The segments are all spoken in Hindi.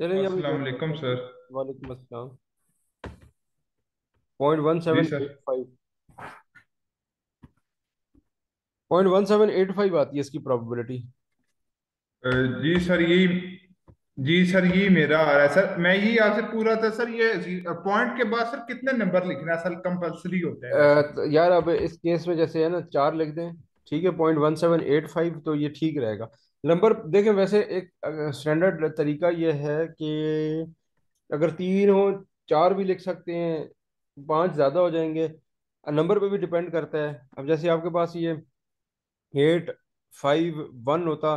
वालेकुम सर। वालेकुम अस्सलाम। Point one seven eight five point one seven eight five आती है इसकी प्रोबेबिलिटी जी सर ये जी सर ये मेरा आ रहा है सर। मैं यही आपसे पूरा था सर ये पॉइंट के बाद सर कितने नंबर लिखना है सर कंपलसरी होते हैं? तो यार अब इस केस में जैसे है ना चार लिख दें। ठीक है point one seven eight five तो ये ठीक रहेगा। नंबर देखें वैसे एक स्टैंडर्ड तरीका ये है कि अगर तीन हो, चार भी लिख सकते हैं, पाँच ज़्यादा हो जाएँगे। नंबर पे भी डिपेंड करता है। अब जैसे आपके पास ये एट फाइव वन होता,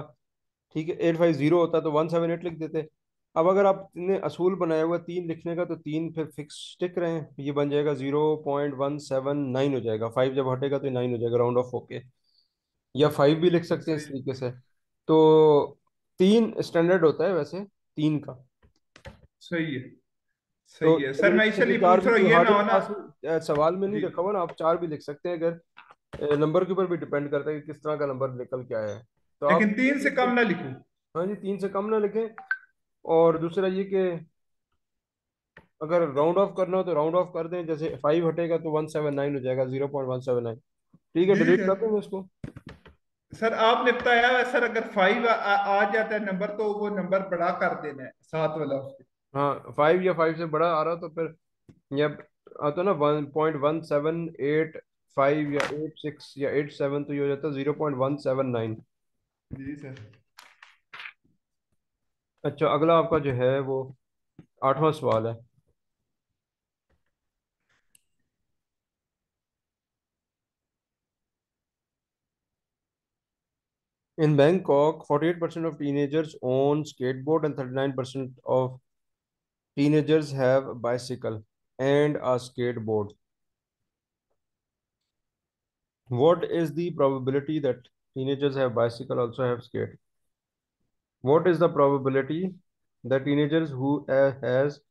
ठीक है एट फाइव ज़ीरो होता तो वन सेवन एट लिख देते। अब अगर आपने असूल बनाया हुआ तीन लिखने का तो तीन फिर फिक्स टिक रहे हैं। ये बन जाएगा zero point one seven nine हो जाएगा। फाइव जब हटेगा तो नाइन हो जाएगा राउंड ऑफ़ होके। या फाइव भी लिख सकते हैं इस तरीके से। तो तीन स्टैंडर्ड होता है वैसे तीन का। सही है। तो सही है। सर मैं इसलिए पूछ रहा हूँ ये ना एंड हो सवाल में नहीं रखा हुआ ना आप चार भी लिख सकते हैं अगर नंबर के ऊपर भी डिपेंड करता है कि किस तरह का नंबर निकल के आया है। तो आप लेकिन तीन से कम ना लिखूं। हाँ जी तीन से कम ना लिखें। और दूसरा ये कि अगर राउंड ऑफ़ करना हो तो राउंड ऑफ़ कर दें जैसे फाइव हटेगा तो वन सेवन नाइन हो जाएगा zero point one seven nine ठीक है डिलीट कर देंगे इसको। सर आपने बताया सर अगर फाइव आ, आ जाता है नंबर तो वो नंबर बड़ा कर देना है सात वाला उसके। हाँ फाइव या फाइव से बड़ा आ रहा तो फिर या आता ना one point one seven eight five या एट सिक्स या एट सेवन तो ये हो जाता है zero point one seven nine जी सर। अच्छा अगला आपका जो है वो आठवां सवाल है। In Bangkok, 48% of teenagers own skateboard and 39% of teenagers have a bicycle and a skateboard. What is the probability that teenagers have bicycle also have skate? What is the probability that teenagers who uh, has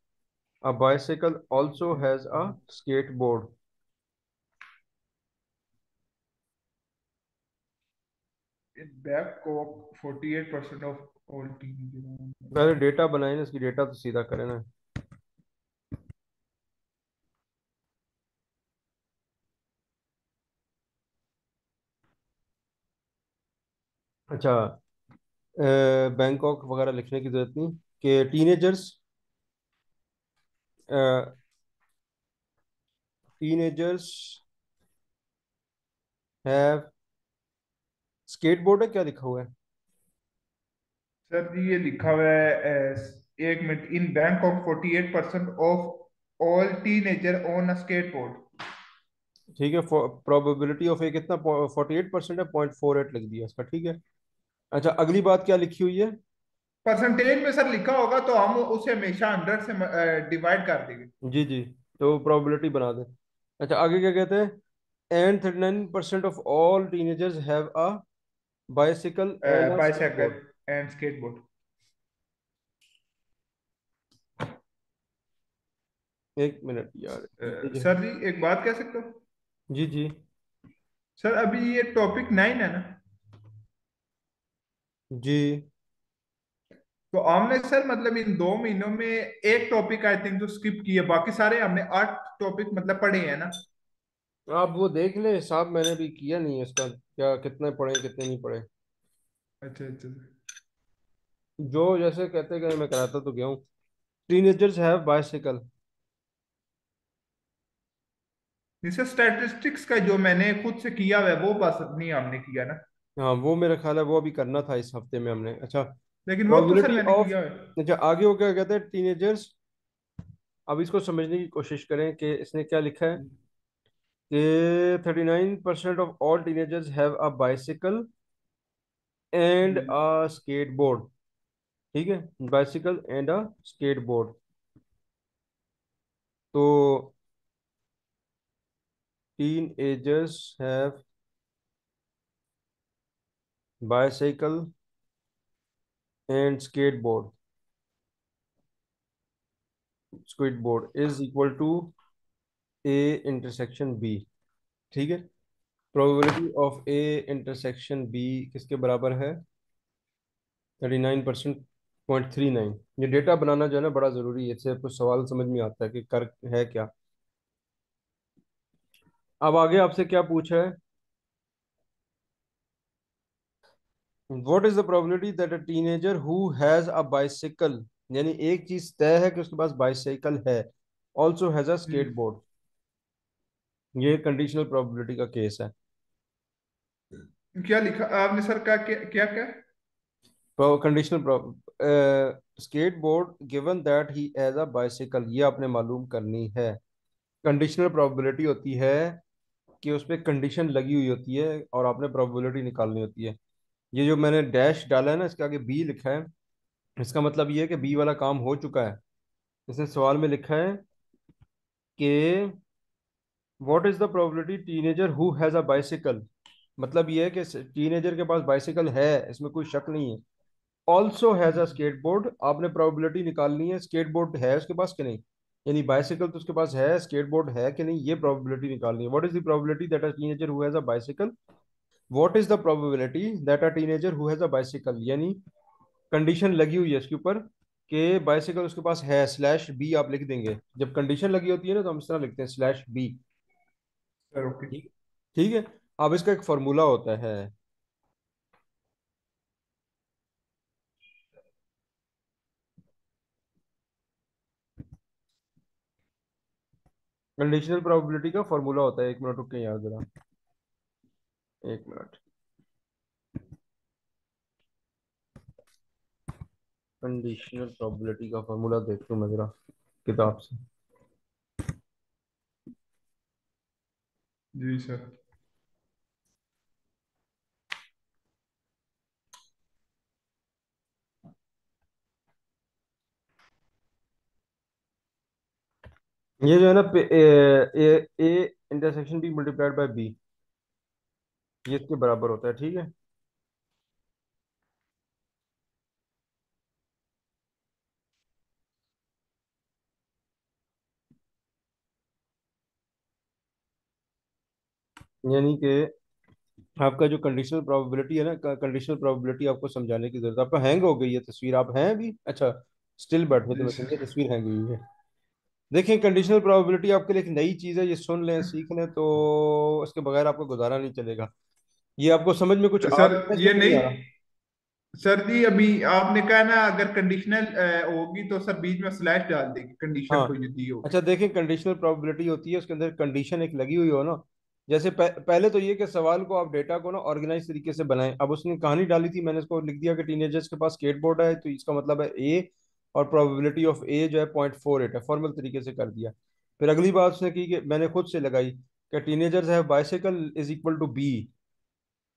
a bicycle also has a skateboard? In Bangkok, 48% of all teenagers. पहले डेटा बनाए ना इसकी डेटा तो सीधा करें ना अच्छा बैंकॉक वगैरह लिखने की ज़रूरत नहीं कि टीनेजर्स टीनेजर्स हैव स्केटबोर्ड है क्या लिखा हुआ है? सर जी ये लिखा हुआ है एक minute in Bangkok 48% of all teenager on a skateboard ठीक है प्रोबेबिलिटी ऑफ़ ए कितना फोर्टी एट परसेंट है पॉइंट फोर एट लिख दिया इसका ठीक है? अच्छा अगली बात क्या लिखी हुई है? परसेंटेज में सर लिखा होगा तो हम उसे हमेशा हंड्रेड से डिवाइड कर देंगे। जी जी तो प्रोबेबिलिटी बना दें। अच्छा आगे क्या कहते हैं? And thirty nine percent of all teenagers have a bicycle and a bicycle skateboard and skateboard एक मिनट यार। सर जी एक बात कह सकते हो? जी जी। सर अभी ये टॉपिक नाइन है ना? जी। तो हमने सर मतलब इन दो महीनों में एक टॉपिक आई थिंक जो स्किप किया बाकी सारे हमने आठ टॉपिक मतलब पढ़े हैं ना? आप वो देख लें हिसाब मैंने भी किया नहीं है इसका क्या कितने पढ़े कितने नहीं पढ़े। अच्छा अच्छा। जो जैसे कहते गए मैं कराता तो गया हूँ। टीनेजर्स हैव बाइसिकल जैसे स्टैटिस्टिक्स का जो मैंने खुद से किया हुआ है वो बस नहीं हमने किया ना। हाँ वो मेरा ख्याल है वो अभी करना था इस हफ़्ते में हमने। अच्छा लेकिन वो तो सर मैंने किया है। अच्छा आगे वो क्या कहते हैं टीनेजर्स अब इसको समझने की कोशिश करें कि इसने क्या लिखा है। कि thirty nine percent of all teenagers have a bicycle and a skateboard ठीक है? बाइसिकल एंड अ स्केटबोर्ड तो teenagers have bicycle and skateboard. Skateboard is equal to a intersection B ठीक है? Probability of A intersection B किसके बराबर है? Thirty nine percent point three nine ये डेटा बनाना जो है ना बड़ा ज़रूरी है इससे कुछ सवाल समझ में आता है कि कर है क्या। अब आगे आपसे क्या पूछा है? What is the probability that a teenager who has a bicycle यानी एक चीज़ तय है कि उसके पास बाइसाइकिल है also has a skateboard ये कंडीशनल प्रोबेबिलिटी का केस है। क्या लिखा आपने सर का क्या क्या क्या? Conditional skateboard given that he has a bicycle ये आपने मालूम करनी है। कंडीशनल प्रोबेबिलिटी होती है कि उस पर कंडीशन लगी हुई होती है और आपने प्रोबेबिलिटी निकालनी होती है। ये जो मैंने डैश डाला है ना इसके आगे बी लिखा है। इसका मतलब ये है कि बी वाला काम हो चुका है। इसने सवाल में लिखा है कि what is the probability teenager who has a bicycle मतलब ये है कि टीनेजर के पास बाइसिकल है, इसमें कोई शक नहीं है। Also has a skateboard आपने प्रोबेबिलिटी निकालनी है स्केट बोर्ड है उसके पास कि नहीं? यानी बाइसिकल तो उसके पास है स्केट बोर्ड है कि नहीं, ये प्रोबेबिलिटी निकालनी है। What is the probability that a teenager who has a bicycle what is the probability that a teenager who has a bicycle यानी कंडीशन लगी हुई है इसके ऊपर कि बाइसिकल उसके पास है स्लैश बी आप लिख देंगे। जब कंडीशन लगी होती है ना तो हम इस तरह लिखते हैं स्लैश बी ठीक है। अब इसका एक फॉर्मूला होता है। कंडीशनल प्रोबेबिलिटी का फॉर्मूला होता है। एक मिनट रुक के याद जरा। एक मिनट। कंडीशनल प्रोबेबिलिटी का फॉर्मूला देख लूँ मैं जरा किताब से। जी सर ये जो है ना A intersection B multiplied by B ये इसके बराबर होता है, ठीक है? यानी कि आपका जो कंडीशनल प्रोबेबिलिटी है ना कंडीशनल प्रोबेबिलिटी आपको समझाने की ज़रूरत है। आपका हैंग हो गई है तस्वीर। आप हैं अभी? अच्छा स्टिल बैठे तो तस्वीर हैंग हुई है। देखिए कंडीशनल प्रोबेबिलिटी आपके लिए एक नई चीज़ है ये सुन लें सीख लें तो उसके बगैर आपको गुजारा नहीं चलेगा। ये आपको समझ में कुछ सर है? ये नहीं। नहीं सर जी अभी आपने कहा ना अगर कंडीशनल होगी तो सर बीच में स्लैश डाल देगी कंडीशन हाँ। कोई दी होगी अच्छा देखें कंडीशनल प्रोबेबिलिटी होती है उसके अंदर कंडीशन एक लगी हुई हो ना जैसे पह, पहले तो ये कि सवाल को आप डेटा को ना ऑर्गेनाइज तरीके से बनाएँ। अब उसने कहानी डाली थी मैंने इसको लिख दिया कि टीनेजर्स के पास स्केटबोर्ड है तो इसका मतलब है ए और प्रोबेबिलिटी ऑफ़ ए जो है पॉइंट फोर एट है फॉर्मल तरीके से कर दिया। फिर अगली बात उसने की कि मैंने खुद से लगाई कि टीनेजर्स है bicycle is equal to B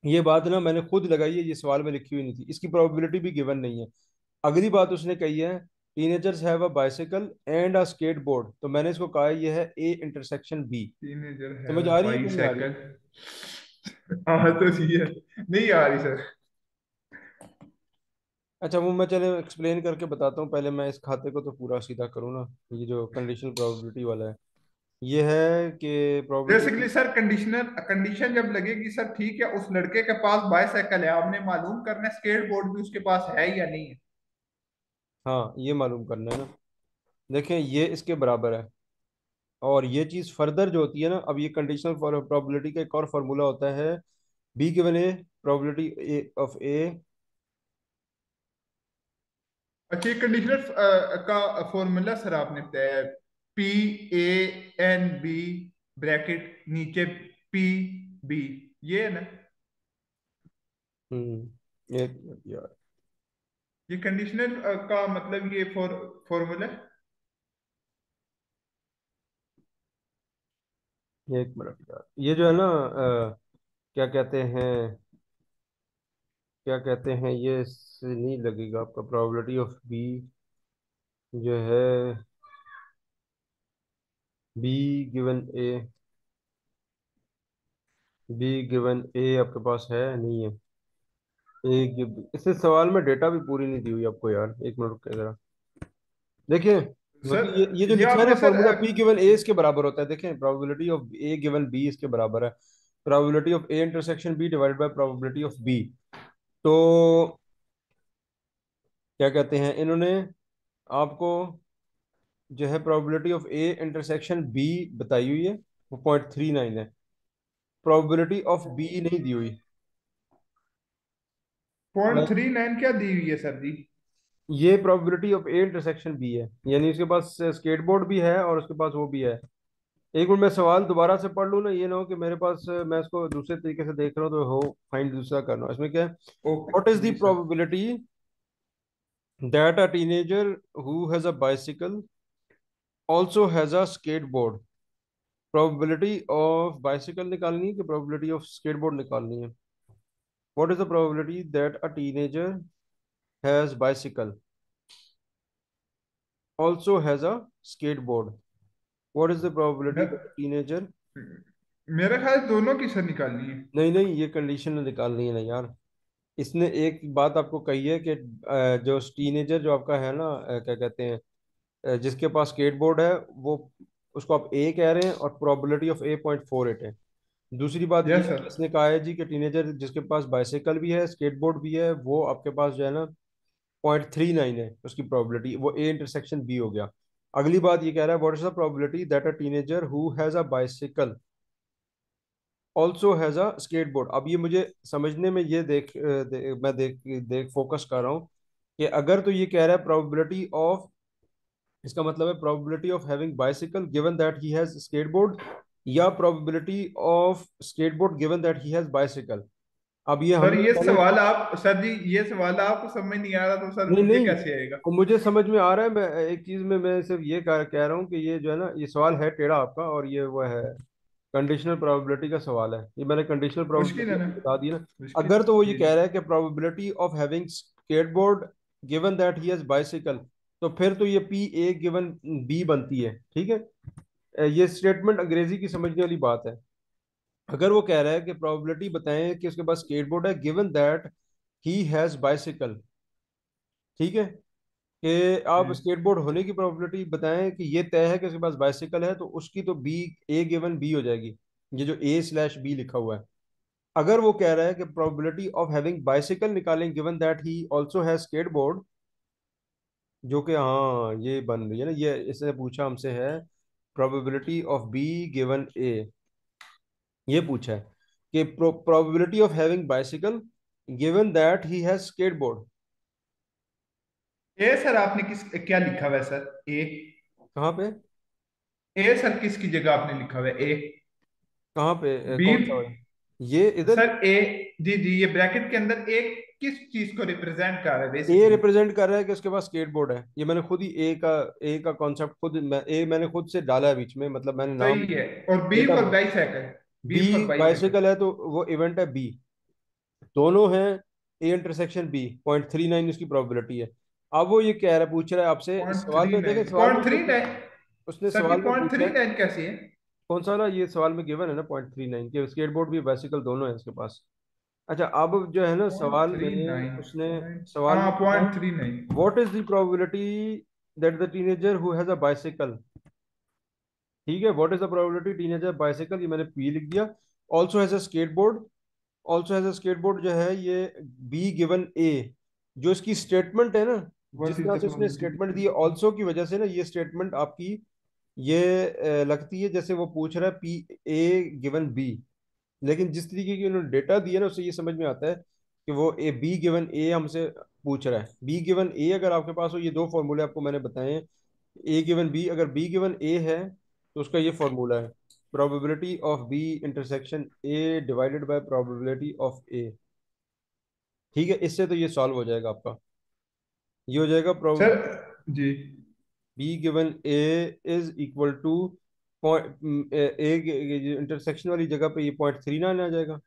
ये बात ना मैंने खुद लगाई है ये सवाल में लिखी हुई नहीं थी। इसकी प्रोबेबिलिटी भी गिवन नहीं है। अगली बात उसने कही है teenagers have a bicycle and a skateboard तो मैंने इसको कहा है ये है ए इंटरसेक्शन बी समझ आ रही है हाँ तो सही है। नहीं आ रही सर। अच्छा वो मैं चले एक्सप्लेन करके बताता हूँ। पहले मैं इस खाते को तो पूरा सीधा करूँ ना ये जो कंडीशनल प्रोबेबिलिटी वाला है। ये है कि बेसिकली सर कंडीशनर कंडीशन जब लगेगी सर ठीक है उस लड़के के पास बाईसाइकिल है। आपने मालूम करना है स्केट बोर्ड भी उसके पास है या नहीं है। हाँ ये मालूम करना है ना। देखें ये इसके बराबर है। और ये चीज़ फर्दर जो होती है ना अब ये कंडीशनल प्रोबेबिलिटी का एक और फार्मूला होता है B given A probability of A अच्छा ये कंडीशनर का फॉर्मूला सर आपने बताया P A N B bracket नीचे पी बी ये है ना? हम्म एक यार ये कंडीशनर का मतलब ये फॉर फॉर्मूला एक मिनट ये जो है ना अ, क्या कहते हैं क्या कहते हैं ये नहीं लगेगा आपका प्रोबेबिलिटी ऑफ़ बी जो है B given A B given A आपके पास है नहीं है। ए गिव इससे सवाल में डेटा भी पूरी नहीं दी हुई आपको यार। एक मिनट रुकिए जरा। देखिए सर ये ये जो लिखा है ना फॉर्मूला पी गिवन ए इसके बराबर होता है। देखें probability of A given B इसके बराबर है। Probability of A intersection B divided by probability of B तो क्या कहते हैं? इन्होंने आपको जो है probability of A intersection B बताई हुई है। वो पॉइंट थ्री नाइन है। प्रोबेबिलिटी ऑफ़ बी नहीं दी हुई। पॉइंट मैं थ्री नाइन क्या दी हुई है सर जी? ये probability of A intersection B है। यानी उसके पास स्केटबोर्ड भी है और उसके पास वो भी है। एक मिनट मैं सवाल दोबारा से पढ़ लूँ ना? ये ना हो कि मेरे पास मैं इसको दूसरे तरीके से देख रहा हूँ तो हो फाइंड दूसरा कर रहा हूँ। इसमें क्या है? What is the probability that a teenager who has a bicycle also has a skateboard probability of bicycle निकालनी है कि प्रोबेबिलिटी ऑफ़ स्केटबोर्ड निकालनी है? What is the probability that a teenager has bicycle also has a skateboard what is the probability that a teenager मेरा ख्याल दोनों की सर निकालनी है। नहीं नहीं ये कंडीशन निकालनी है ना यार। इसने एक बात आपको कही है कि जो टीनेजर जो आपका है ना क्या कहते हैं जिसके पास स्केटबोर्ड है वो उसको आप ए कह रहे हैं और probability of A point four eight है। दूसरी बात ये सर कि इसने कहा है जी कि टीनेजर जिसके पास बाइसाइकिल भी है स्केटबोर्ड भी है वो आपके पास जो है ना पॉइंट थ्री नाइन है उसकी प्रोबेबिलिटी वो ए इंटरसेक्शन बी हो गया। अगली बात ये कह रहा है what is the probability that a teenager who has a bicycle also has a skateboard अब ये मुझे समझने में ये देख, दे, मैं देख देख फोकस कर रहा हूँ कि अगर तो ये कह रहा है प्रोबेबिलिटी ऑफ़ इसका मतलब है probability of having bicycle given that he has skateboard या probability of skateboard given that he has bicycle अब ये सर ये सवाल आप सर जी ये सवाल आपको समझ नहीं आ रहा तो सर नहीं नहीं। कैसे आएगा? मुझे समझ में आ रहा है मैं एक चीज़ में मैं सिर्फ़ ये कह, कह रहा हूँ कि ये जो है ना ये सवाल है टेढ़ा आपका और ये वो है कंडीशनल प्रोबेबिलिटी का सवाल है। ये मैंने कंडीशनल प्रोबेबिलिटी बता दी ना। अगर तो वो ये कह रहा है कि probability of having skateboard given that he has bicycle तो फिर तो ये पी ए गिवन बी बनती है ठीक है? ये स्टेटमेंट अंग्रेज़ी की समझने वाली बात है। अगर वो कह रहा है कि प्रोबेबिलिटी बताएँ कि उसके पास स्केटबोर्ड है given that he has bicycle ठीक है? कि आप स्केटबोर्ड होने की प्रोबेबिलिटी बताएँ कि ये तय है कि उसके पास बाइसिकल है तो उसकी तो बी ए गिवन बी हो जाएगी। ये जो ए स्लैश बी लिखा हुआ है। अगर वो कह रहा है कि प्रोबेबिलिटी ऑफ़ हैविंग बाइसिकल निकालें given that he also has skateboard जो कि हाँ ये बन रही है ना ये इसने पूछा हमसे है probability of B given A ये पूछा है कि probability of having bicycle given that he has skateboard A sir आपने किस क्या लिखा हुआ है सर? ए कहाँ पे? ए सर किसकी जगह आपने लिखा हुआ है? ए कहाँ पे? बी ये इधर? सर ए जी जी ये ब्रैकेट के अंदर ए किस चीज़ को रिप्रेजेंट कर रहा है बेसिकली रिप्रेजेंट कर रहा है कि उसके पास स्केटबोर्ड है। ये मैंने खुद ही ए का ए का कॉन्सेप्ट खुद मैं ए मैंने खुद से डाला है बीच में मतलब मैंने नाम सही है। और B for bicycle B bicycle है तो वो इवेंट है बी दोनों हैं A intersection B point three nine उसकी प्रोबेबिलिटी है। अब वो ये कह रहा है पूछ रहा है आपसे सवाल में देखें सवाल पॉइंट थ्री उसने नाइन उसने सवाल पॉइंट थ्री नाइन कैसे है? कौन सा ना ये सवाल में गिवन है ना पॉइंट थ्री नाइन के। स्केटबोर्ड भी बाइसिकल दोनों है उसके पास। अच्छा अब जो है ना सवाल में उसने सवाल हाँ point three nine what is the probability that the teenager who has a bicycle ठीक है what is the probability teenager bicycle ये मैंने पी लिख दिया also has a skateboard also has a skateboard जो है ये बी गिवन ए जो इसकी स्टेटमेंट है ना जिस तरह से उसने स्टेटमेंट दी है ऑल्सो की वजह से ना ये स्टेटमेंट आपकी ये लगती है जैसे वो पूछ रहा है पी ए गिवन बी लेकिन जिस तरीके की उन्होंने डेटा दिया ना उससे ये समझ में आता है कि वो ए बी गिवन ए हमसे पूछ रहा है। बी गिवन ए अगर आपके पास हो ये दो फॉर्मूले आपको मैंने बताए हैं। ए गिवन बी अगर बी गिवन ए है तो उसका ये फॉर्मूला है probability of B intersection A divided by probability of A ठीक है इससे तो ये सॉल्व हो जाएगा आपका। ये हो जाएगा sir probability ji. B given A is equal to point A intersection वाली जगह पे ये पॉइंट थ्री नाइन आ जाएगा।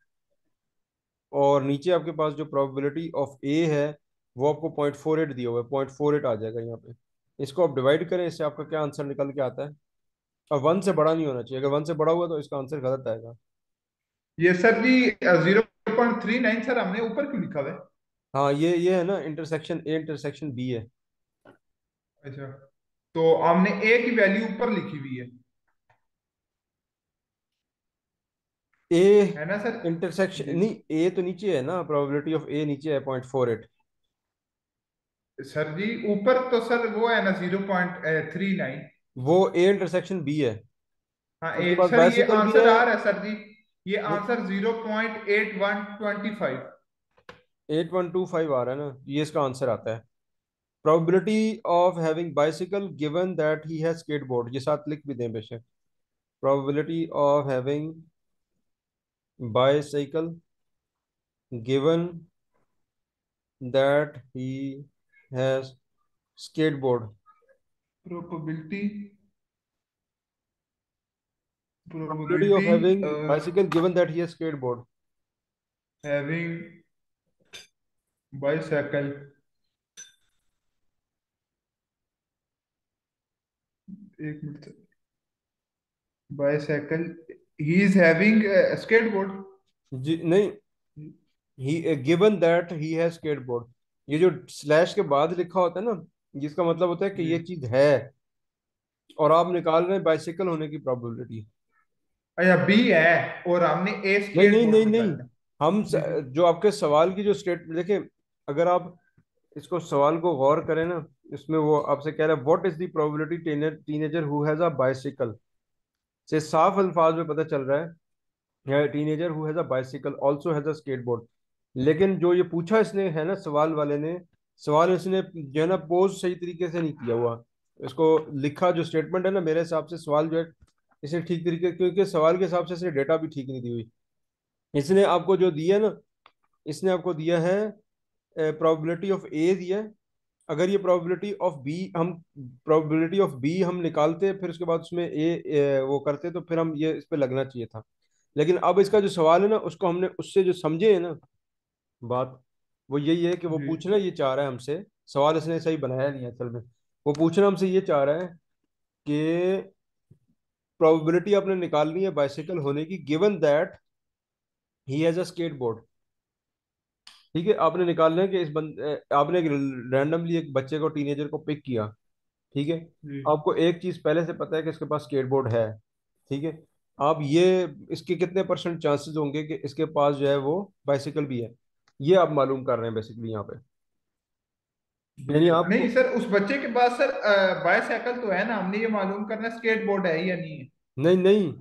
और नीचे आपके पास जो प्रोबेबिलिटी ऑफ़ ए है वो आपको पॉइंट फोर एट दिया हुआ है। पॉइंट फोर एट आ जाएगा यहाँ पे। इसको आप डिवाइड करें इससे आपका क्या आंसर निकल के आता है? और वन से बड़ा नहीं होना चाहिए। अगर वन से बड़ा हुआ तो इसका आंसर गलत आएगा। ये सर जी zero point three nine sir हमने ऊपर क्यों लिखा हुआ है? हाँ ये ये है ना इंटरसेक्शन ए इंटरसेक्शन बी है। अच्छा। तो हमने ए की वैल्यू ऊपर लिखी हुई है। ए है ना सर? इंटरसेक्शन नहीं ए तो नीचे है ना प्रोबेबिलिटी ऑफ़ ए नीचे है पॉइंट फोर एट सर जी ऊपर तो सर वो है ना ज़ीरो पॉइंट थ्री नाइन वो ए इंटरसेक्शन बी है। हाँ ए सर ये आंसर आ रहा है सर जी। ये answer zero point eight one twenty five eight one two five आ रहा है ना ये इसका आंसर आता है। Probability of having bicycle given that he has skateboard ये साथ लिख भी दें बेशक। Probability of having bicycle given that he has skateboard probability probability of probability having bicycle given that he has skateboard having bicycle एक minute he is having skateboard जी नहीं he given that he has skateboard ये जो स्लैश के बाद लिखा होता है ना जिसका मतलब होता है कि ये चीज़ है और आप निकाल रहे हैं बाइसिकल होने की प्रोबेबिलिटी अच्छा बी है और हमने ए नहीं नहीं नहीं नहीं हम स, जो। आपके सवाल की जो स्टेट देखें अगर आप इसको सवाल को गौर करें ना इसमें वो आपसे कह रहा है what is the probability teenager who has a bicycle से साफ़ अल्फाज में पता चल रहा है teenager who has a bicycle also has a skateboard लेकिन जो ये पूछा इसने, है ना, सवाल वाले ने, सवाल इसने जो है ना पोज सही तरीके से नहीं किया हुआ। इसको लिखा जो स्टेटमेंट है ना, मेरे हिसाब से सवाल जो है, इसे ठीक तरीके, क्योंकि सवाल के हिसाब से इसने डेटा भी ठीक नहीं दी हुई। इसने आपको जो दिया ना, इसने आपको दिया है प्रोबेबिलिटी ऑफ़ ए दिया अगर ये प्रोबेबिलिटी ऑफ़ बी हम प्रोबेबिलिटी ऑफ़ बी हम निकालते फिर उसके बाद उसमें ए वो करते तो फिर हम ये इस पर लगना चाहिए था। लेकिन अब इसका जो सवाल है ना उसको हमने उससे जो समझे है ना बात वो यही है कि वो पूछना ये चाह रहा है हमसे। सवाल इसने सही बनाया नहीं असल में। वो पूछना हमसे ये चाह रहा है कि प्रोबेबिलिटी आपने निकालनी है बाइसिकल होने की given that he has a skateboard ठीक है आपने निकालना है कि इस बंद आपने एक रैंडमली एक बच्चे को टीनेजर को पिक किया ठीक है? आपको एक चीज़ पहले से पता है कि इसके पास स्केटबोर्ड है ठीक है? आप ये इसके कितने परसेंट चांसेस होंगे कि इसके पास जो है वो बाइसिकल भी है? ये आप मालूम कर रहे हैं बेसिकली यहाँ पे। यानी आपको नहीं सर उस बच्चे के पास सर बाइसाइकिल तो है ना हमने ये मालूम करना स्केटबोर्ड है या नहीं है। नहीं नहीं।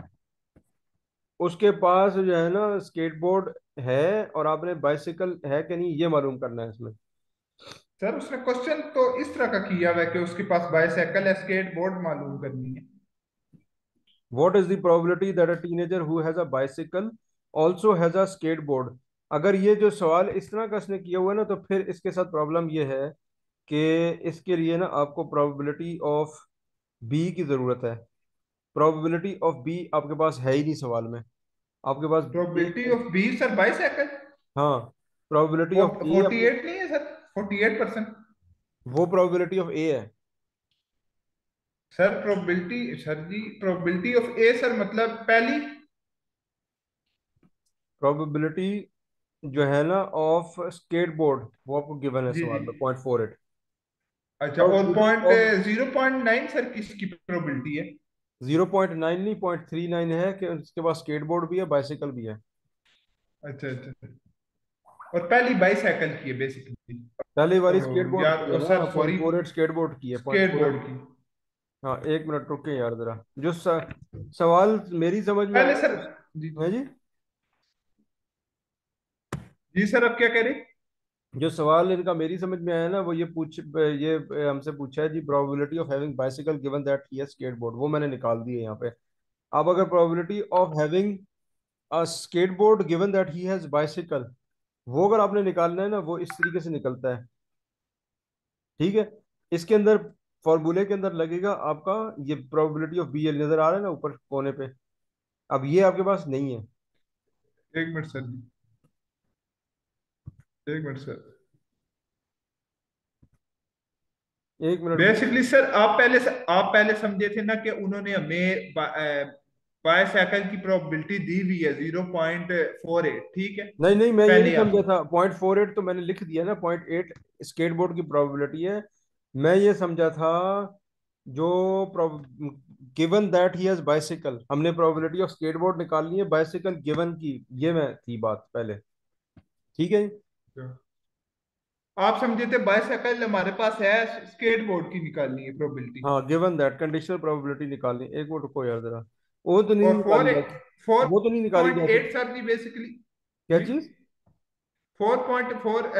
उसके पास जो है ना स्केटबोर्ड है और आपने बाइसिकल है कि नहीं ये मालूम करना है इसमें। सर उसने क्वेश्चन तो इस तरह का किया हुआ है कि उसके पास बाइसाइकिल है स्केटबोर्ड मालूम करनी है। What is the probability that a teenager who has a bicycle also has a skateboard अगर ये जो सवाल इस तरह का इसने किया हुआ है ना तो फिर इसके साथ प्रॉब्लम ये है कि इसके लिए ना आपको प्रोबेबिलिटी ऑफ़ बी की ज़रूरत है। प्रोबेबिलिटी ऑफ़ बी आपके पास है ही नहीं सवाल में। आपके पास probability of B sir bicycle हाँ प्रोबेबिलिटी ऑफ़ ए फोर्टी आपके एट नहीं है सर फोर्टी एट परसेंट वो प्रोबेबिलिटी ऑफ़ ए है। Sir probability sir ji probability of A sir मतलब पहली। प्रोबेबिलिटी जो है ना ऑफ़ स्केटबोर्ड वो आपको गिवन है सवाल में पॉइंट फोर एट अच्छा और probability point zero point nine sir किसकी प्रोबेबिलिटी है? ज़ीरो पॉइंट नाइन नहीं पॉइंट थ्री नाइन है कि उसके पास स्केटबोर्ड भी है बाइसिकल भी है। अच्छा अच्छा अच्छा। और पहली बाईसाइकिल की है बेसिकली पहली वाली स्केटबोर्ड है ना सर सॉरी स्केटबोर्ड की है स्केटबोर्ड की। हाँ एक मिनट रुके यार जरा। जो सवाल मेरी समझ में पहले सर जी जी? जी सर अब क्या कह रहे जो सवाल इनका मेरी समझ में आया ना, वो ये पूछ, ये हमसे पूछा है जी probability of having bicycle given that he has skateboard वो मैंने निकाल दी है यहाँ पे। अब अगर probability of having a skateboard given that he has bicycle वो अगर आपने निकालना है ना, वो इस तरीके से निकलता है। ठीक है? इसके अंदर फॉर्मूले के अंदर लगेगा आपका, ये प्रोबेबिलिटी ऑफ़ बी एल नज़र आ रहा है ना ऊपर कोने पे। अब ये आपके पास नहीं है। एक मिनट, सर जी। एक मिनट सर। एक मिनट। बेसिकली सर आप पहले आप पहले समझे थे ना कि उन्होंने हमें बायसाइकिल की प्रोबेबिलिटी दी हुई है ज़ीरो पॉइंट फोर एट ठीक है? नहीं नहीं मैं ये नहीं समझा था। पॉइंट फोर एट तो मैंने लिख दिया ना पॉइंट एट स्केटबोर्ड की प्रोबेबिलिटी है। मैं ये समझा था जो given that he has bicycle हमने प्रोबेबिलिटी ऑफ़ स्केटबोर्ड निकालनी है बाइसिकल गिवन की ये मैं थी बात पहले। ठीक है? आप समझे थे बाइसाइकिल हमारे पास है स्केट बोर्ड की निकालनी है प्रोबेबिलिटी हाँ गिवन दैट कंडीशनल प्रोबेबिलिटी निकालनी एक मिनट रुको यार जरा। वो तो नहीं निकाली फोर वो तो नहीं निकाली पॉइंट एट सर जी बेसिकली क्या चीज़? Four point four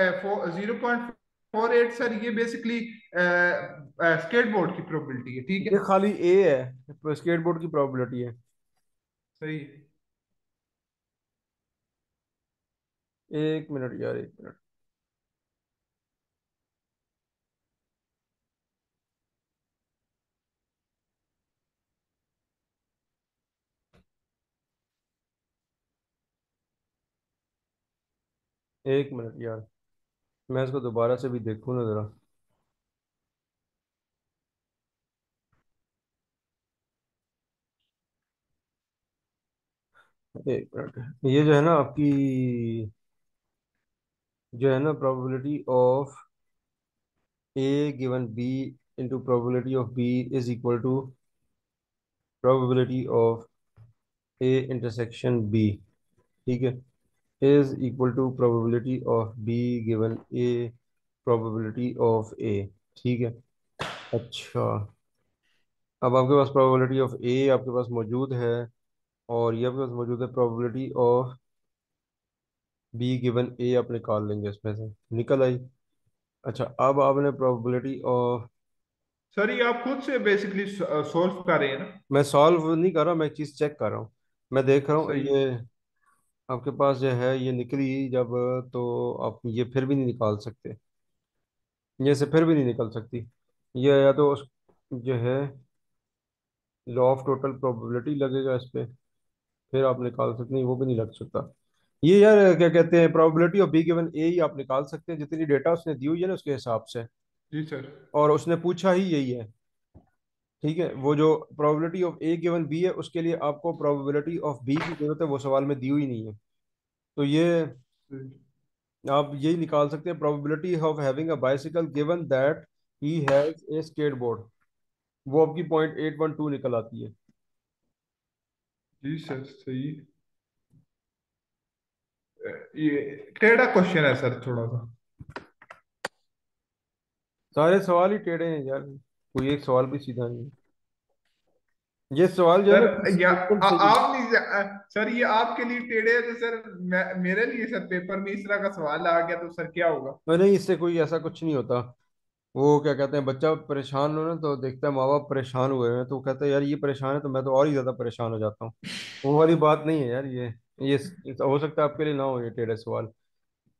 zero point four eight sir ये बेसिकली स्केट बोर्ड की प्रोबेबिलिटी है ठीक ये है खाली ए है स्केटबोर्ड की प्रोबेबिलिटी है। सही। एक मिनट यार, एक मिनट। एक मिनट यार, मैं इसको दोबारा से भी देखूँ ना जरा। एक मिनट, ये जो है ना आपकी जो है ना probability of A given B into probability of B is equal to probability of A intersection B ठीक है? Is equal to probability of B given A probability of A ठीक है? अच्छा। अब आपके पास probability ऑफ़ ए आपके पास मौजूद है और ये आपके पास मौजूद है probability of b given A आप निकाल लेंगे इसमें से। निकल आई। अच्छा अब आपने probability of सर ये आप खुद से बेसिकली सोल्व कर रहे हैं ना? मैं सॉल्व नहीं कर रहा मैं एक चीज़ चेक कर रहा हूँ। मैं देख रहा हूँ ये आपके पास जो है ये निकली जब तो आप ये फिर भी नहीं निकाल सकते। ये से फिर भी नहीं निकल सकती। ये या तो उस जो है लॉ ऑफ़ टोटल प्रोबेबिलिटी लगेगा इस पर फिर आप निकाल सकते नहीं वो भी नहीं लग सकता। ये यार क्या कहते हैं probability of B given A ही आप निकाल सकते हैं। जितनी डेटा उसने दी हुई है ना उसके हिसाब से। जी सर। और उसने पूछा ही यही है। ठीक है? वो जो probability of A given B है उसके लिए आपको प्रोबेबिलिटी ऑफ़ बी की ज़रूरत है वो सवाल में दी हुई नहीं है। तो ये आप यही निकाल सकते हैं probability of having a bicycle given that he has a skateboard वो आपकी पॉइंट एट वन टू निकल आती है। जी सर सही। ये टेढ़ा क्वेश्चन है सर थोड़ा सा सारे सवाल ही टेढ़े हैं यार कोई एक सवाल भी सीधा नहीं। ये सवाल जो सर या आ, आप नहीं सर ये आपके लिए टेढ़े है तो सर मेरे लिए सर पेपर में इस तरह का सवाल आ गया तो सर क्या होगा? नहीं इससे कोई ऐसा कुछ नहीं होता। वो क्या कहते हैं बच्चा परेशान हो ना तो देखता है माँ बाप परेशान हुए हैं तो वो कहता है यार ये परेशान है तो मैं तो और ही ज़्यादा परेशान हो जाता हूँ। वो वाली बात नहीं है यार ये। ये हो सकता है आपके लिए ना हो ये टेढ़े सवाल।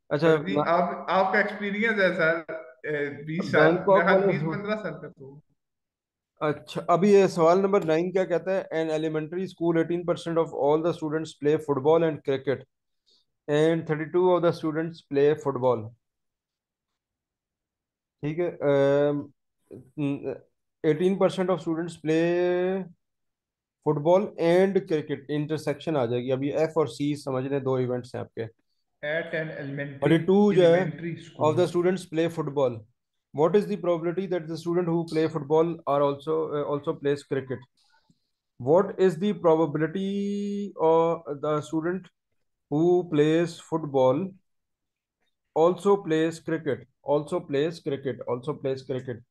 अच्छा आप आपका एक्सपीरियंस है सर बीस साल बीस पंद्रह साल का तो अच्छा अभी ये सवाल नंबर नाइन क्या कहता है? An elementary school eighteen percent of all the students play football and cricket and thirty two of the students play football ठीक है eighteen percent of students play football and cricket intersection आ जाएगी। अभी एफ़ और सी समझने दो इवेंट्स हैं आपके। एट एन एलिमेंट्री टू जो है of the students play football what is the probability that the student who play football are also also plays cricket what is the probability of the student who plays football also plays cricket also plays cricket also plays cricket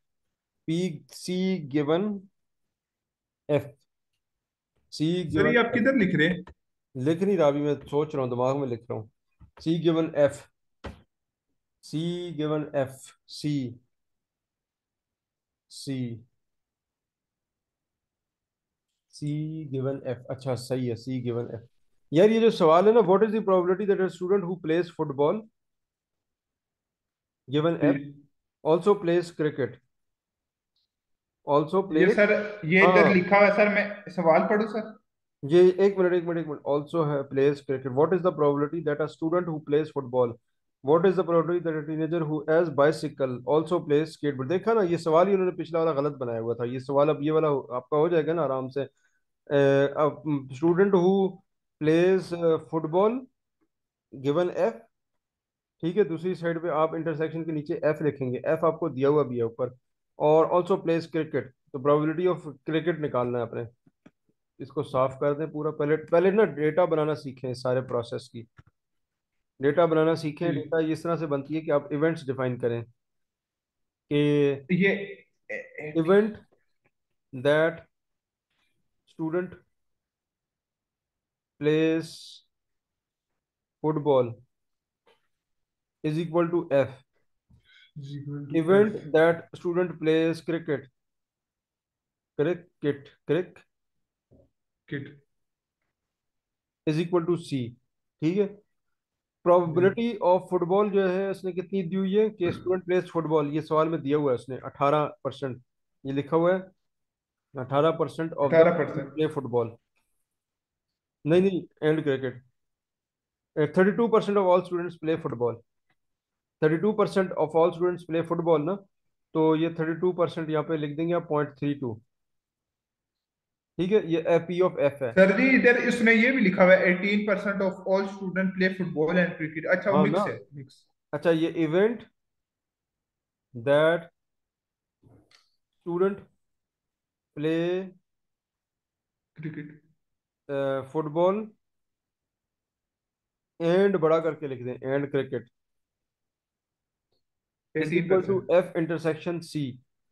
P C given F sir ये आप किधर लिख रहे हैं? लिख नहीं रहा अभी मैं सोच रहा हूँ दिमाग में लिख रहा हूँ। C given F c given f c c c given f अच्छा सही है सी गिवन एफ़ यार ये जो सवाल है ना what is the probability that a student who plays football given F ji also plays cricket also ये सर ये इधर हाँ। लिखा हुआ है सर मैं सवाल पढ़ूं सर? ये एक मिनट एक मिनट एक मिनट। Also है plays cricket. What is the probability that a student who plays football what is the probability that a teenager who has bicycle also plays skateboard? देखा ना ये सवाल ही उन्होंने पिछला वाला गलत बनाया हुआ था। ये सवाल अब ये वाला आपका हो जाएगा ना आराम से। Student who plays football given F ठीक है दूसरी साइड पे आप इंटरसेक्शन के नीचे एफ़ लिखेंगे। एफ़ आपको दिया हुआ भी है ऊपर। और ऑल्सो प्लेस क्रिकेट तो प्रोबेबिलिटी ऑफ़ क्रिकेट निकालना है अपने। इसको साफ़ कर दें पूरा। पहले पहले ना डेटा बनाना सीखें सारे प्रोसेस की। डेटा बनाना सीखें डेटा इस तरह से बनती है कि आप इवेंट्स डिफाइन करें। कि ये event that student plays football is equal to F is equal to event. That student plays cricket cricket cricket is equal to C ठीक है? प्रोबेबिलिटी ऑफ़ फुटबॉल जो है उसने कितनी दी हुई है कि स्टूडेंट प्लेस फुटबॉल ये सवाल में दिया हुआ है उसने अठारह परसेंट। ये लिखा हुआ है। अठारह परसेंट ऑफ़ प्ले फुटबॉल नहीं नहीं and cricket thirty two percent of all students play football thirty two percent of all students play football ना तो ये थर्टी टू परसेंट यहाँ पे लिख देंगे आप पॉइंट थ्री टू ठीक है ये पी ऑफ़ एफ़ है। सर जी इधर इसमें ये भी लिखा हुआ है eighteen percent of all student play football and cricket अच्छा वो हाँ मिक्स है मिक्स अच्छा ये event that student play cricket football and बड़ा करके लिख दें एंड क्रिकेट इंटरसेक्शन सी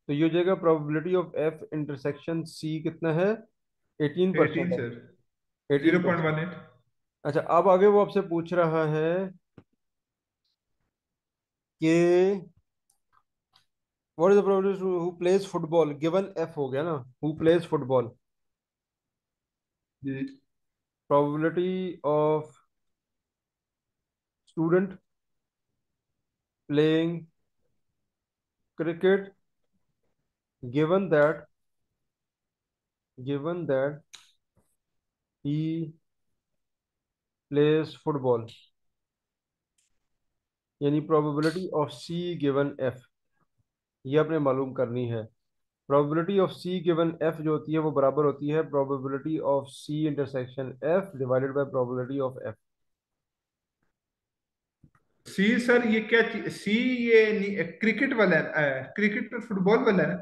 तो ये हो जाएगा probability of F intersection C कितना है? Eighteen eighteen percent sir eighteen zero point percent one eight अच्छा अब आगे वो आपसे पूछ रहा है कि what is the probability who plays football given F हो गया ना। Who plays football ji. Probability of student playing cricket, given that given that he plays football. यानी probability of C given F ये आपने मालूम करनी है। Probability of C given F जो होती है वो बराबर होती है। Probability of C intersection F divided by probability of F C sir ये क्या सी ये क्रिकेट वाला है क्रिकेट और फुटबॉल वाला है?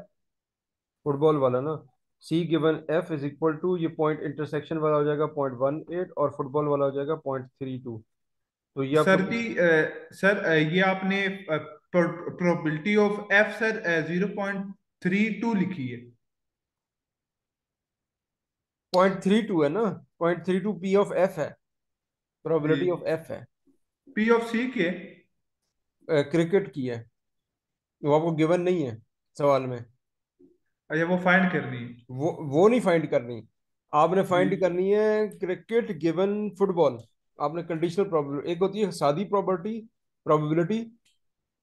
फुटबॉल वाला ना। C given F is equal to ये पॉइंट इंटरसेक्शन वाला हो जाएगा पॉइंट वन एट और फुटबॉल वाला हो जाएगा पॉइंट थ्री टू। तो ये सर जी सर ये आपने probability of F sir zero point three two लिखी है। पॉइंट थ्री टू है ना? Point three two P of F है। प्रोबेबिलिटी ऑफ़ एफ़ है। पी ऑफ़ सी के क्रिकेट की है। वो आपको गिवन नहीं है सवाल में। अच्छा वो फाइंड करनी है। वो वो नहीं फाइंड करनी। आपने फाइंड करनी है क्रिकेट गिवन फुटबॉल आपने कंडीशनल प्रोबेबिलिटी एक होती है सादी प्रॉपर्टी प्रोबेबिलिटी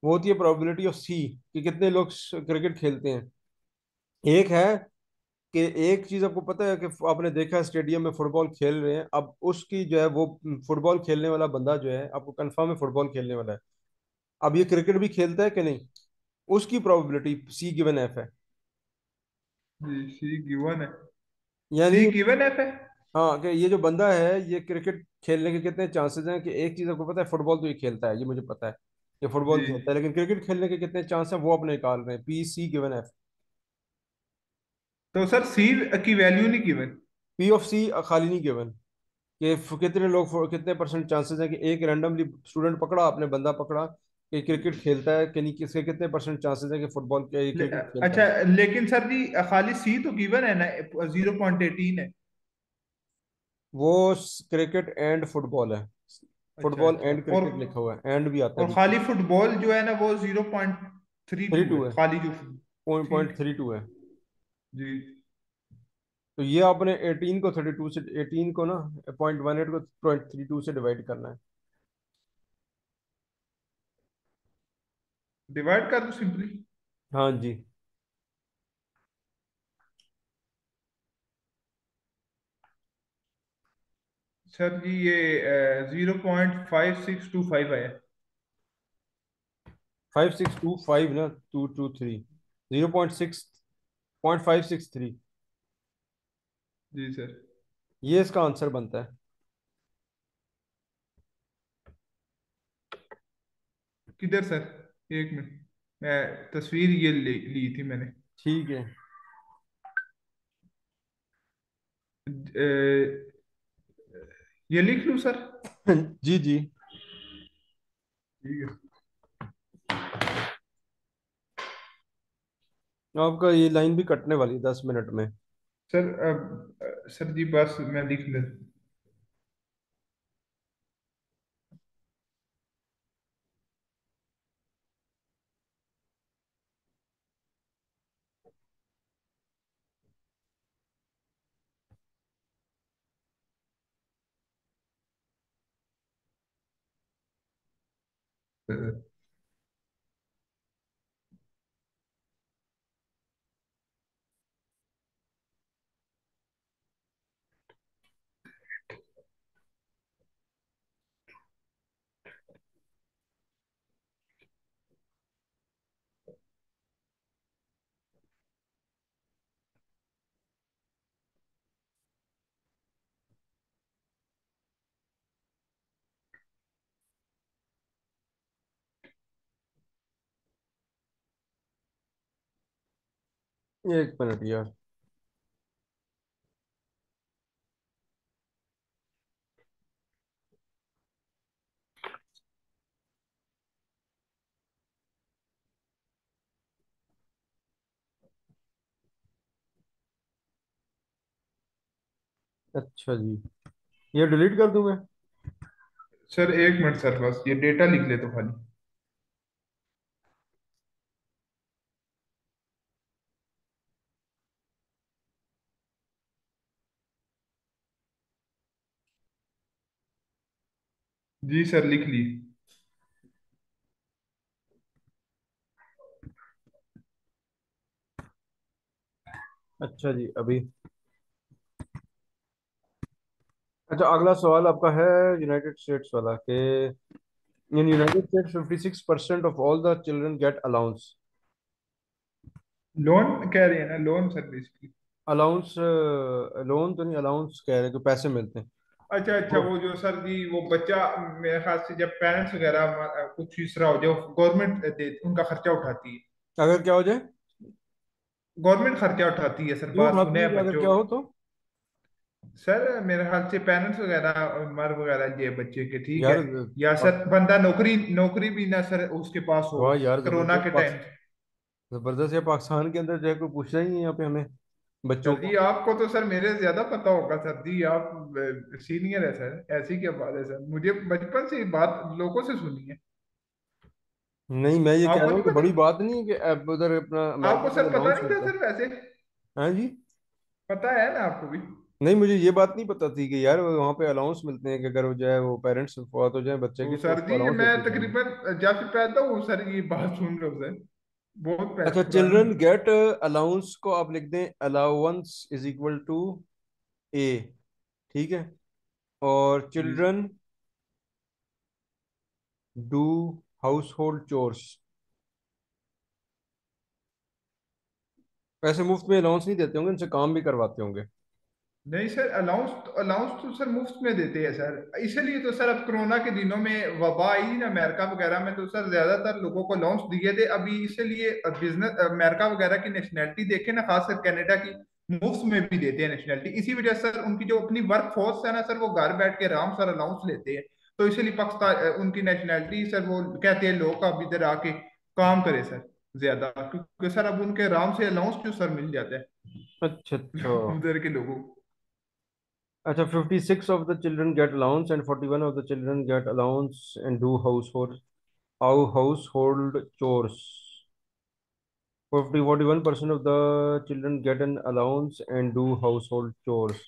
वो होती है प्रोबेबिलिटी ऑफ़ सी कि कितने लोग क्रिकेट खेलते हैं। एक है कि एक चीज़ आपको पता है कि आपने देखा स्टेडियम में फुटबॉल खेल रहे हैं। अब उसकी जो है वो फुटबॉल खेलने वाला बंदा जो है आपको कंफर्म है फुटबॉल खेलने वाला है। अब ये क्रिकेट भी खेलता है कि नहीं? उसकी प्रोबेबिलिटी सी गिवन एफ़ है। सी गिवन है। सी यानी गिवन एफ़ है? हाँ कि ये जो बंदा है ये क्रिकेट खेलने के कितने चांसेस हैं कि एक चीज़ आपको पता है फुटबॉल तो ये खेलता है ये मुझे पता है। ये फुटबॉल खेलता है लेकिन क्रिकेट खेलने के कितने चांस हैं वो आप निकाल रहे हैं। पी सी गिवन एफ़ तो सर सी की वैल्यू नहीं गिवन पी ऑफ़ सी खाली नहीं गिवन कि कितने लोग कितने परसेंट चांसेस हैं कि एक रैंडमली स्टूडेंट पकड़ा आपने बंदा पकड़ा कि क्रिकेट खेलता है कि नहीं किसके कितने परसेंट चांसेस हैं कि फुटबॉल के ले, क्रिकेट अच्छा है? लेकिन सर जी खाली सी तो गिवन है ना ज़ीरो पॉइंट एटीन है. वो क्रिकेट एंड फुटबॉल है. अच्छा फुटबॉल अच्छा. एंड और क्रिकेट लिखा हुआ है एंड भी आता है और खाली फुटबॉल जो है ना वो ज़ीरो पॉइंट थ्री टू है. खाली जो पॉइंट थ्री टू है. जी। तो ये आपने एटीन को थर्टी टू से एटीन को ना पॉइंट वन एट को पॉइंट थ्री टू से डिवाइड करना है। डिवाइड कर दो सिंपली हाँ जी। सर जी ये zero point five six two five है फाइव सिक्स टू फाइव ना two two three zero point six point five six three. जी सर। ये इसका आंसर बनता है। किधर सर? एक मिनट। मैं तस्वीर ये ली, ली थी मैंने। ठीक है। ये लिख लूँ सर? जी जी। ठीक है। आपका ये लाइन भी कटने वाली दस मिनट में। सर, अब सर जी, बस मैं लिख ले। एक मिनट यार। अच्छा जी। ये डिलीट कर दूँ मैं? सर, एक मिनट सर, बस ये डेटा लिख ले तो खाली। जी सर लिख ली। अच्छा जी अभी। अच्छा अगला सवाल आपका है यूनाइटेड स्टेट्स वाला के in United States 56% of all the children get allowance loan कह रही है ना? Loan sir basically allowance loan तो नहीं अलाउंस कह रहे हैं कि पैसे मिलते हैं। अच्छा अच्छा वो जो सर जी वो बच्चा मेरे ख्याल से जब पेरेंट्स वगैरह कुछ तरह हो जाए गवर्नमेंट उनका खर्चा उठाती है। अगर क्या हो जाए? गवर्नमेंट खर्चा उठाती है सर बात सुने अगर बच्चों। क्या हो तो। सर मेरे ख्याल से पेरेंट्स वगैरह मर वगैरह ये बच्चे के ठीक है? या सर बंदा नौकरी नौकरी भी ना सर उसके पास हो यार कोरोना के टाइम ज़बरदस्त है पाकिस्तान के अंदर जो है कोई पूछना ही नहीं है यहाँ पे हमें। बच्चों जी आपको तो सर मेरे ज़्यादा पता होगा सर जी आप सीनियर है सर ऐसी क्या बात है सर? मुझे बचपन से बात लोगों से सुनी है। नहीं मैं ये कह रहा हूँ कि बड़ी बात नहीं है कि उधर अपना आपको सर पता नहीं था सर वैसे? हाँ। जी। पता है ना आपको भी? नहीं मुझे ये बात नहीं पता थी कि यार वहाँ पे अलाउंस मिलते हैं कि अगर वो जो है वो पेरेंट्स फौत हो जाए बच्चे तो के सर जी मैं। तकरीबन जब से पैदा हूँ सर ये बात सुन रहा हूँ सर। बहुत अच्छा चिल्ड्रन गेट अलाउंस को आप लिख दें allowance is equal to A ठीक है? और children do household chores वैसे मुफ़्त में अलाउंस नहीं देते होंगे इनसे काम भी करवाते होंगे। नहीं सर अलाउंस तो अलाउंस तो सर मुफ़्त में देते हैं सर। इसीलिए तो सर अब कोरोना के दिनों में वबा आई ना अमेरिका वगैरह में तो सर ज़्यादातर लोगों को अलाउंस दिए थे। अभी इसीलिए बिज़नेस अमेरिका वगैरह की नेशनैलिटी देखे ना खासकर कनाडा की मुफ़्त में भी देते हैं नेशनैलिटी इसी वजह से सर उनकी जो अपनी वर्क फोर्स है ना सर वो घर बैठ के आराम सर अलाउंस लेते हैं। तो इसीलिए पाकिस्तान उनकी नेशनैलिटी सर वो कहते हैं लोग अब इधर आके काम करे सर ज़्यादा। क्योंकि सर अब उनके आराम से अलाउंस क्यों सर मिल जाता अच्छा अच्छा। उधर के लोगों को। अच्छा 56 of the children get allowance and 41 of the children get allowance and do household how household chores 50 41% of the children get an allowance and do household chores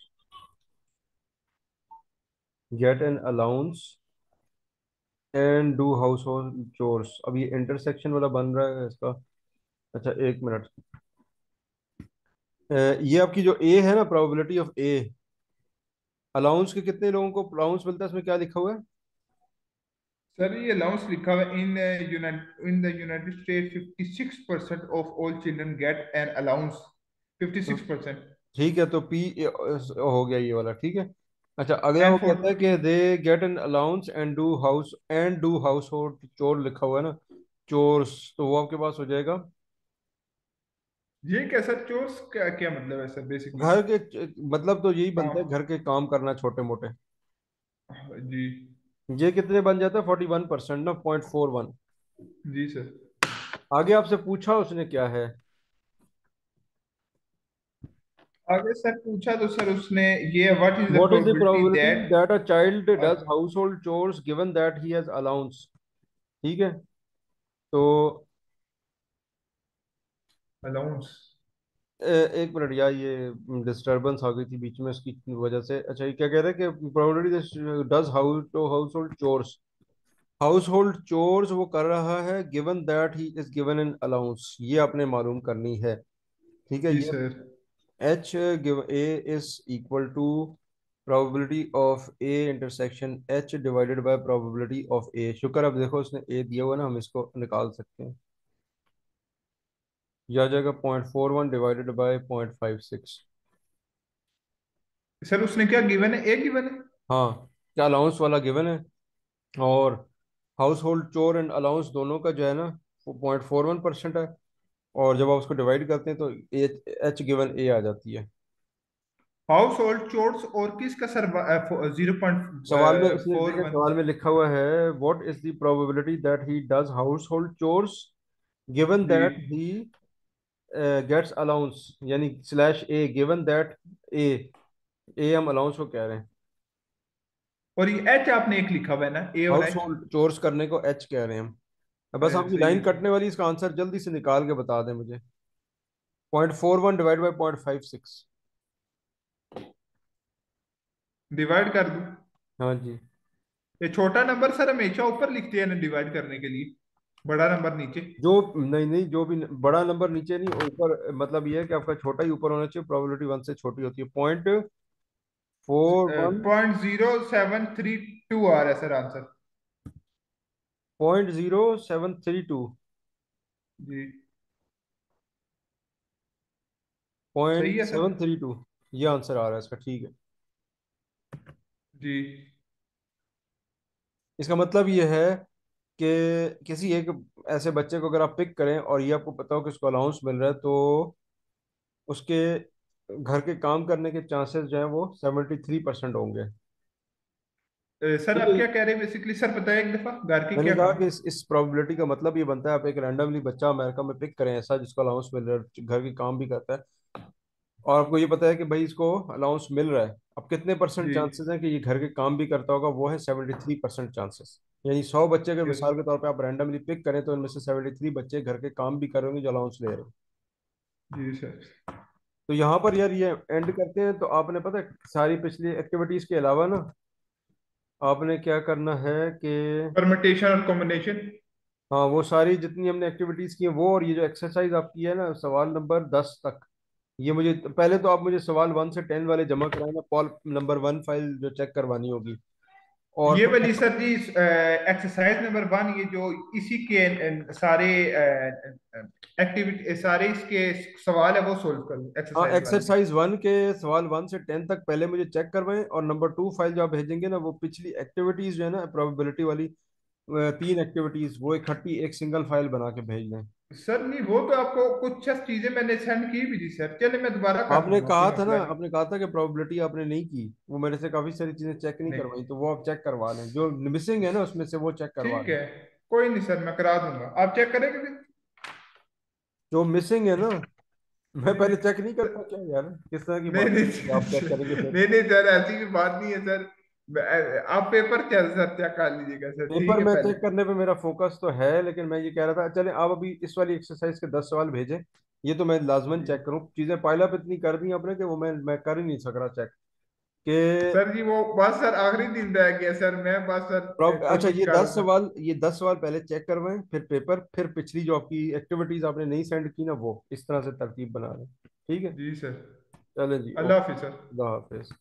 get an allowance and do household chores अब ये इंटरसेक्शन वाला बन रहा है इसका अच्छा एक मिनट अ, ये आपकी जो ए है ना प्रोबेबिलिटी ऑफ ए अलाउंस के कितने लोगों को अलाउंस मिलता है? इसमें क्या लिखा हुआ है? सर ये अलाउंस लिखा हुआ in in the United State 56% of all children get an allowance तो 56% ठीक है तो पी हो गया ये वाला ठीक है? अच्छा अगला वो कहता है कि they get an allowance and do house and do household chore लिखा हुआ है ना? चोर्स तो वो आपके पास हो जाएगा। ये कैसा चोर्स क्या क्या मतलब है सर बेसिकली घर के मतलब तो यही बनता है घर के काम करना छोटे मोटे जी। ये कितने बन जाता है? फोर्टी वन परसेंट ना पॉइंट फोर वन जी सर। आगे आपसे पूछा उसने क्या है? आगे सर पूछा तो सर उसने ये what is the What is the probability that a child does household chores given that he has allowance? ठीक है? तो अलाउंस एक मिनट यार ये डिस्टरबेंस आ गई थी बीच में इसकी वजह से। अच्छा ये क्या कह रहे हैं कि डज हाउस तो household chores household chores वो कर रहा है given that he is given in allowance ये आपने मालूम करनी है। ठीक है जी ये sir. H give A is equal to probability of A intersection H divided by probability of A शुक्र अब देखो उसने ए दिया हुआ ना हम इसको निकाल सकते हैं। यह आ जाएगा point four one divided by point five six sir उसने क्या गिवन है? एक गिवन है? हाँ क्या अलाउंस वाला गिवन है? और household chore and allowance दोनों का जो है ना वो पॉइंट फोर वन परसेंट है। और जब आप उसको डिवाइड करते हैं तो एच एच गिवन ए आ जाती है। हाउस होल्ड चोर्स और किसका सर ज़ीरो पॉइंट सवाल में सवाल में लिखा हुआ है what is the probability that he does household chores given that he gets allowance यानी slash A given that A A हम अलाउंस को कह रहे हैं। और ये एच आपने एक लिखा हुआ है ना ए और चोर्स करने को एच कह रहे हैं। हम बस आपकी लाइन कटने वाली इसका आंसर जल्दी से निकाल के बता दें मुझे। Point four one divide by point five six divide कर दूँ? हाँ जी। ये छोटा नंबर सर हमेशा ऊपर लिखते हैं ना डिवाइड करने के लिए। बड़ा नंबर नीचे। जो नहीं नहीं जो भी बड़ा नंबर नीचे नहीं ऊपर मतलब ये है कि आपका छोटा ही ऊपर होना चाहिए प्रोबेबिलिटी वन से छोटी होती है। Point four point zero seven three two आ रहा है sir answer point zero seven three two जी। पॉइंट सेवन थ्री टू ये आंसर आ रहा है इसका ठीक है। जी। इसका मतलब ये है कि किसी एक ऐसे बच्चे को अगर आप पिक करें और ये आपको पता हो कि उसको अलाउंस मिल रहा है तो उसके घर के काम करने के चांसेस जो है वो सेवेंटी थ्री परसेंट होंगे सर आप क्या कह रहे हैं बेसिकली सर बताएँ एक दफ़ा घर के मैंने क्या कहा कि इस इस प्रोबेबिलिटी का मतलब ये बनता है आप एक रैंडमली बच्चा अमेरिका में पिक करें ऐसा जिसको अलाउंस मिल रहा है घर के काम भी करता है। और आपको ये पता है कि भाई इसको अलाउंस मिल रहा है। अब कितने परसेंट चांसेस हैं कि ये घर के काम भी करता होगा? वो है सेवेंटी थ्री परसेंट चांसेस यानी सौ बच्चे अगर मिसाल के तौर पे आप रैंडमली पिक करें तो इनमें से सेवेंटी थ्री बच्चे घर के काम भी कर रहे होंगे जो अलाउंस ले रहे हैं जी सर। तो यहाँ पर यार ये एंड करते हैं। तो आपने पता है सारी पिछली एक्टिविटीज़ के अलावा ना आपने क्या करना है कि परमिटेशन और कॉम्बिनेशन हाँ वो सारी जितनी हमने एक्टिविटीज़ की हैं वो और ये जो एक्सरसाइज आपकी है ना सवाल नंबर दस तक। ये मुझे पहले तो आप मुझे सवाल वन से टेन वाले जमा कराना पॉल नंबर वन फ़ाइल जो चेक करवानी होगी। और ये वाली sir ji exercise number one ये जो इसी के सारे एक्टिविटी सारे इसके सवाल है वो सोल्व करूँ एक्सरसाइज वन के सवाल वन से टेन तक पहले मुझे चेक करवाएँ और नंबर टू फ़ाइल जो आप भेजेंगे ना वो पिछली एक्टिविटीज़ जो है ना प्रोबेबिलिटी वाली तीन एक्टिविटीज़ वो इकट्ठी एक, एक सिंगल फ़ाइल बना के भेज दें। सर नहीं वो तो आपको कुछ चीज़ें मैंने सेंड की भी थी सर। चले मैं दोबारा आपने कहा था ना आपने कहा था कि प्रोबेबिलिटी आपने नहीं की। वो मेरे से काफ़ी सारी चीज़ें चेक नहीं नहीं। करवाई तो वो आप चेक करवा लें। जो मिसिंग है ना उसमें से वो चेक करवा ठीक है। कोई नहीं सर मैं करा दूँगा। आप चेक करेंगे जो मिसिंग है ना मैं पहले चेक नहीं करता क्या यार? किस तरह की नहीं बात नहीं सर, ऐसी भी बात नहीं है सर। आप पेपर चल सर चेक कर लीजिएगा सर पेपर में चेक करने पे मेरा फोकस तो है लेकिन मैं ये कह रहा था चलें आप अभी इस वाली एक्सरसाइज के दस सवाल भेजें ये तो मैं लाजमन चेक करूँ। चीज़ें पाइल अप इतनी कर दी आपने कि वो मैं मैं कर ही नहीं सक रहा चेक कि सर जी वो बस सर आखिरी दिन रह गया सर मैं बस सर अच्छा ये दस सवाल ये दस सवाल पहले चेक करवाएँ फिर पेपर फिर पिछली जो आपकी एक्टिविटीज़ आपने नहीं सेंड की ना वो इस तरह से तरतीब बना रहे ठीक है? जी सर। चलें जी अल्लाह हाफिज सर। अल्लाह हाफिज।